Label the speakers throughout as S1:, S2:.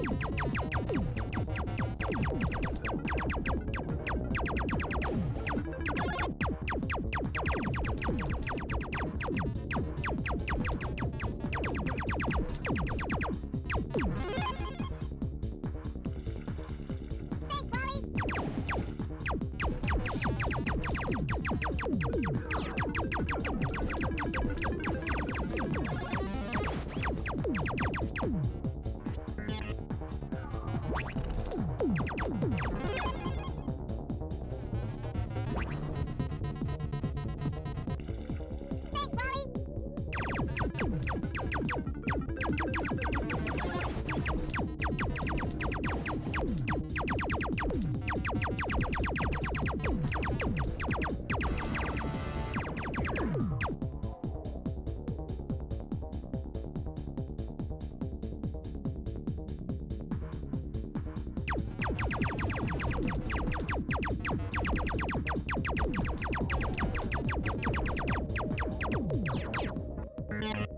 S1: 何 Yeah.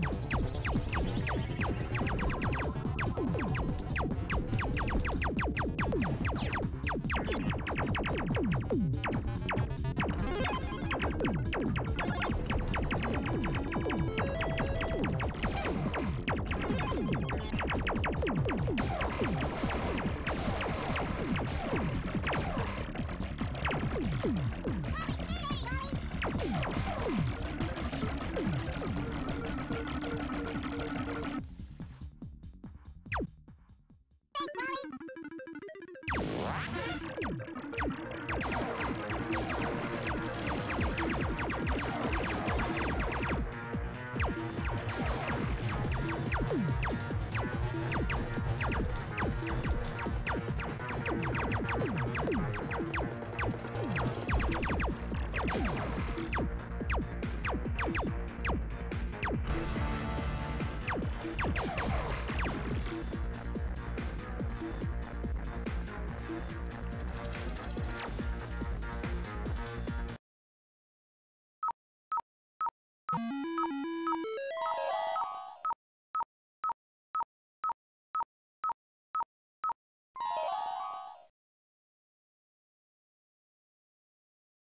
S1: Thank you. Thank you.